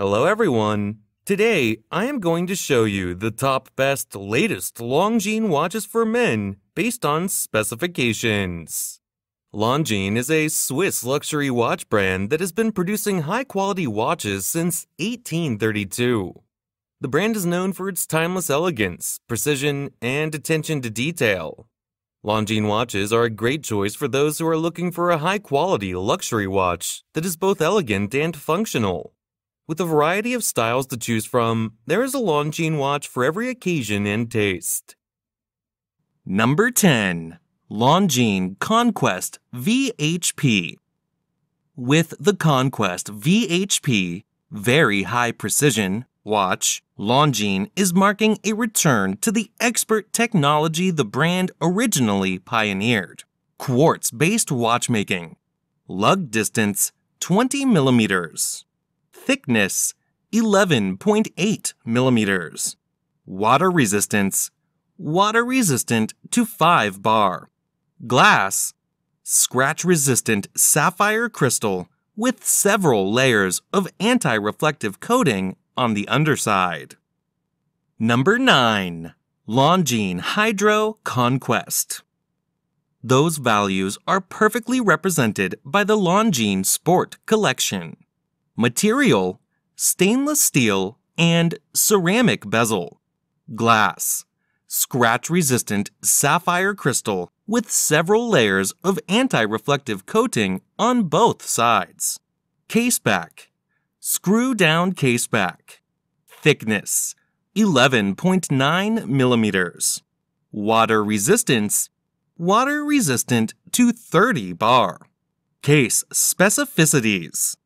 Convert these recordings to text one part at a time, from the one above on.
Hello everyone! Today, I am going to show you the top best latest Longines watches for men based on specifications. Longines is a Swiss luxury watch brand that has been producing high-quality watches since 1832. The brand is known for its timeless elegance, precision, and attention to detail. Longines watches are a great choice for those who are looking for a high-quality luxury watch that is both elegant and functional. With a variety of styles to choose from, there is a Longines watch for every occasion and taste. Number 10. Longines Conquest VHP. With the Conquest VHP, very high precision, watch, Longines is marking a return to the expert technology the brand originally pioneered. Quartz based watchmaking. Lug distance 20 millimeters thickness 11.8 millimeters. Water resistance water resistant to 5 bar. Glass scratch resistant sapphire crystal with several layers of anti reflective coating on the underside. Number 9. Longines Hydro Conquest. Those values are perfectly represented by the Longines Sport Collection. Material stainless steel and ceramic bezel. Glass scratch resistant sapphire crystal with several layers of anti reflective coating on both sides. Caseback screw down caseback. Thickness 11.9 millimeters. Water resistance water resistant to 30 bar. Case specificities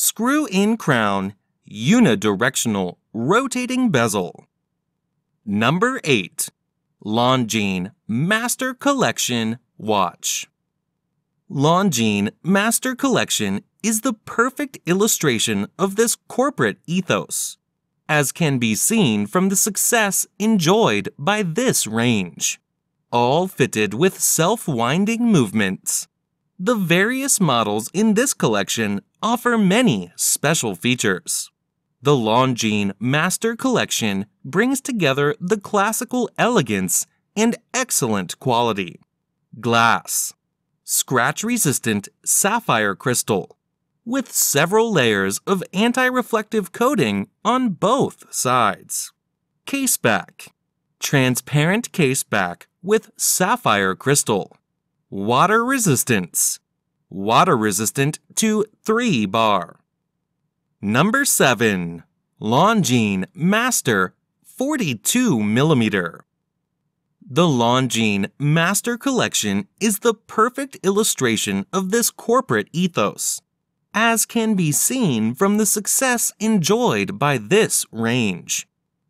screw in crown, unidirectional rotating bezel. Number 8. Longines Master Collection Watch. Longines Master Collection is the perfect illustration of this corporate ethos, as can be seen from the success enjoyed by this range. All fitted with self-winding movements. The various models in this collection offer many special features. The Longines Master Collection brings together the classical elegance and excellent quality. Glass, scratch-resistant sapphire crystal, with several layers of anti-reflective coating on both sides. Caseback, transparent caseback with sapphire crystal. Water resistance, water resistant to 3 bar. Number 7. Longines Master 42 millimeter. The Longines Master Collection is the perfect illustration of this corporate ethos, as can be seen from the success enjoyed by this range.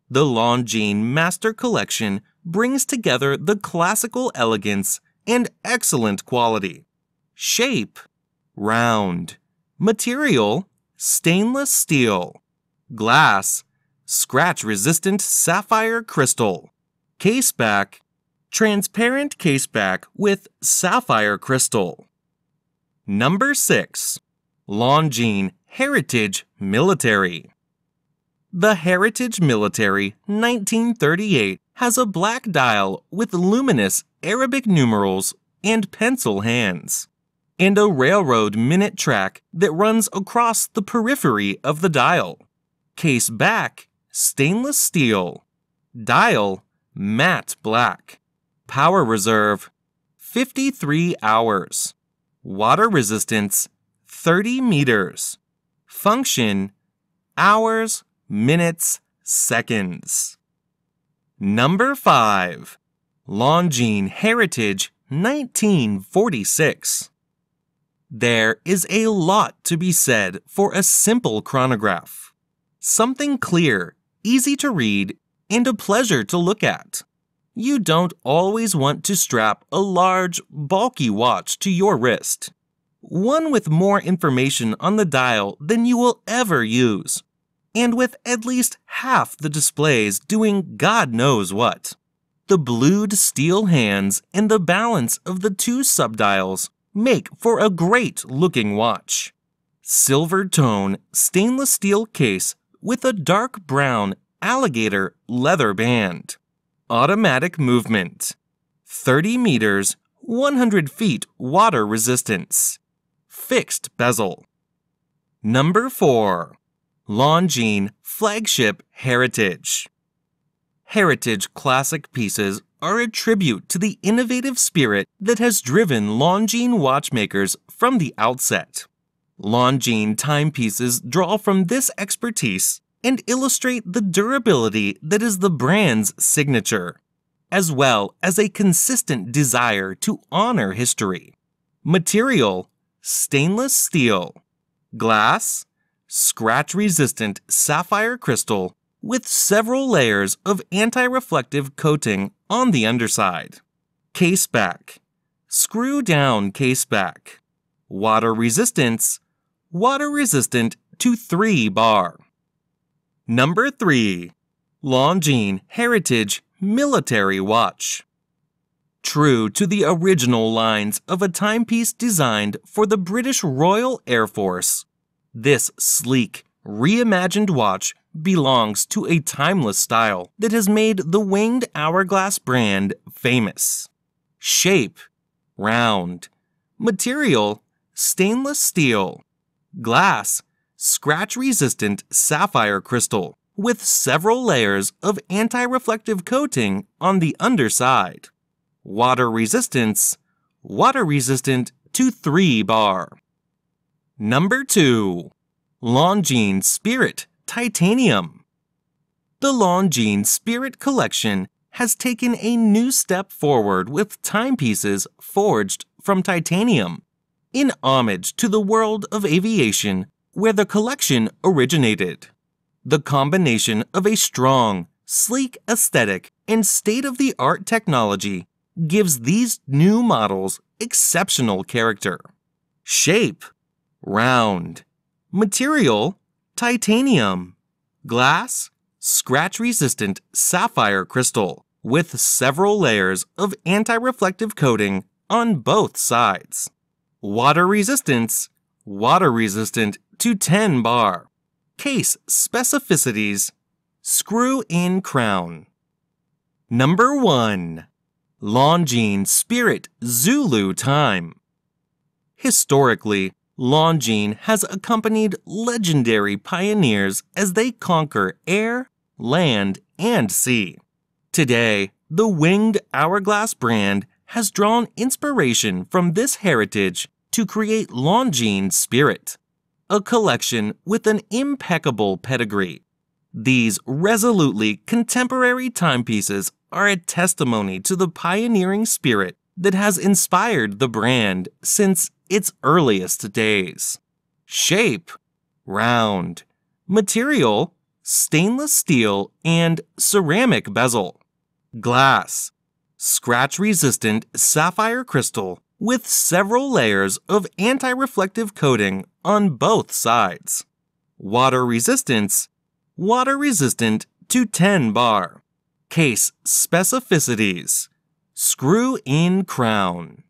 The Longines Master Collection brings together the classical elegance and excellent quality Shape round. Material stainless steel. Glass scratch resistant sapphire crystal. Caseback transparent caseback with sapphire crystal. Number 6. Longines Heritage Military. The Heritage Military 1938 has a black dial with luminous Arabic numerals and pencil hands and a railroad minute track that runs across the periphery of the dial. Case back, stainless steel. Dial, matte black. Power reserve, 53 hours. Water resistance, 30 meters. Function, hours, minutes, seconds. Number 5. Longines Heritage 1946. There is a lot to be said for a simple chronograph. Something clear, easy to read, and a pleasure to look at. You don't always want to strap a large, bulky watch to your wrist. One with more information on the dial than you will ever use, and with at least half the displays doing God knows what. The blued steel hands and the balance of the two subdials make for a great looking watch. Silver tone stainless steel case with a dark brown alligator leather band. Automatic movement. 30 meters, 100 feet water resistance. Fixed bezel. Number 4. Longines Flagship Heritage. Heritage classic pieces are a tribute to the innovative spirit that has driven Longines watchmakers from the outset. Longines timepieces draw from this expertise and illustrate the durability that is the brand's signature, as well as a consistent desire to honor history. Material stainless steel, glass, scratch resistant sapphire crystal with several layers of anti reflective coating on the underside. Case back, screw down case back, water resistance, water resistant to 3 bar. Number 3. Longines Heritage Military Watch. True to the original lines of a timepiece designed for the British Royal Air Force, this sleek, reimagined watch belongs to a timeless style that has made the winged hourglass brand famous. Shape round. Material stainless steel. Glass scratch resistant sapphire crystal with several layers of anti reflective coating on the underside. Water resistance water resistant to 3 bar. Number 2. Longines Spirit Titanium. The Longines Spirit Collection has taken a new step forward with timepieces forged from titanium. In homage to the world of aviation, where the collection originated. The combination of a strong, sleek aesthetic and state of the art technology gives these new models exceptional character. Shape round. Material titanium. Glass scratch resistant sapphire crystal with several layers of anti reflective coating on both sides. Water resistance water resistant to 10 bar. Case specificities screw in crown. Number 1. Longines Spirit Zulu Time. Historically, Longines has accompanied legendary pioneers as they conquer air, land, and sea. Today, the winged hourglass brand has drawn inspiration from this heritage to create Longines Spirit, a collection with an impeccable pedigree. These resolutely contemporary timepieces are a testimony to the pioneering spirit that has inspired the brand since its earliest days. Shape round. Material stainless steel and ceramic bezel. Glass scratch resistant sapphire crystal with several layers of anti reflective coating on both sides. Water resistance water resistant to 10 bar. Case specificities screw in crown.